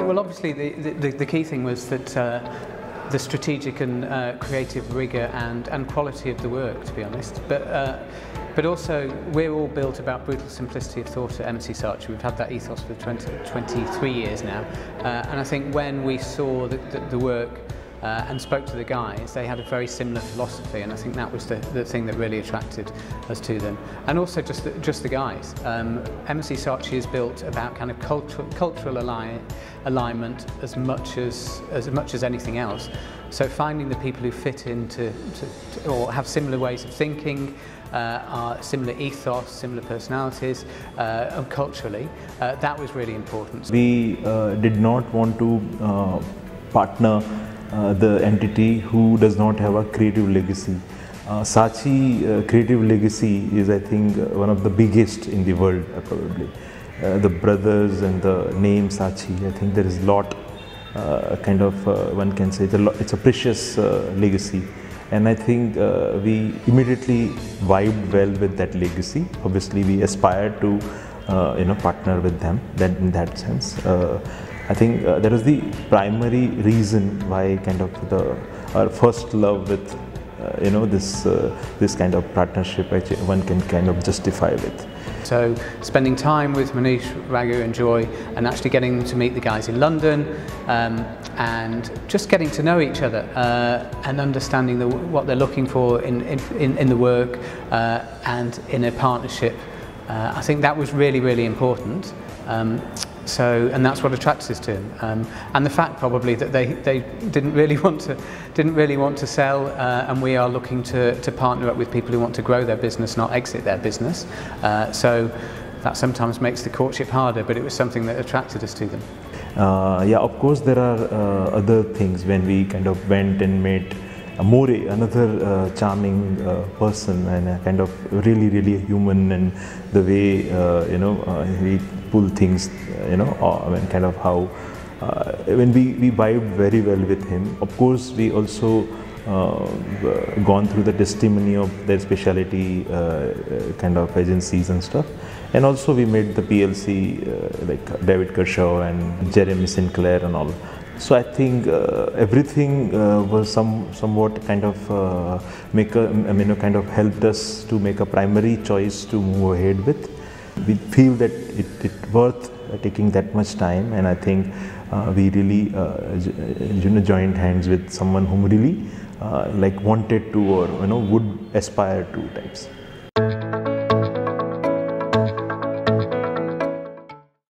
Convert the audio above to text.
obviously the, the, the key thing was that uh, the strategic and uh, creative rigour and, and quality of the work, to be honest. But, uh, but also, we're all built about brutal simplicity of thought at MC Saatchi. We've had that ethos for 20, 23 years now. Uh, and I think when we saw the, the, the work uh, and spoke to the guys, they had a very similar philosophy, and I think that was the, the thing that really attracted us to them. And also just the, just the guys. Um, MC Saatchi is built about kind of cultural, cultural align, alignment as much as, as much as anything else. So finding the people who fit into to, to, or have similar ways of thinking, uh, are similar ethos, similar personalities, uh, and culturally, uh, that was really important. We uh, did not want to uh, partner uh, the entity who does not have a creative legacy. Uh, creative legacy is I think one of the biggest in the world probably. Uh, the brothers and the name Saatchi, I think there is a lot uh, kind of uh, one can say it's a, it's a precious uh, legacy and I think we immediately vibed well with that legacy. Obviously we aspired to you know partner with them that in that sense. I think uh, that is the primary reason why kind of the our first love with uh, you know this uh, this kind of partnership one can kind of justify with. So spending time with Manish, Raghu and Joy and actually getting to meet the guys in London um, and just getting to know each other uh, and understanding the, what they're looking for in, in, in the work uh, and in a partnership. Uh, I think that was really, really important. Um, so, and that's what attracts us to him. Um, and the fact probably that they, they didn't really want to didn't really want to sell, uh, and we are looking to, to partner up with people who want to grow their business, not exit their business. Uh, so that sometimes makes the courtship harder, but it was something that attracted us to them. Uh, yeah, of course there are uh, other things when we kind of went and met More, another uh, charming uh, person and a kind of really, really human and the way, uh, you know, uh, he pull things, uh, you know, I mean, kind of how, uh, when we, we vibed very well with him. Of course, we also gone through the testimony of their specialty kind of agencies and stuff. And also we made the PLC like David Kershaw and Jeremy Sinclair and all. So I think uh, everything uh, was some somewhat kind of uh, make a, I mean, kind of helped us to make a primary choice to move ahead with. We feel that it, it worth taking that much time, and I think uh, we really uh, you know joined hands with someone whom really uh, like wanted to or you know would aspire to types.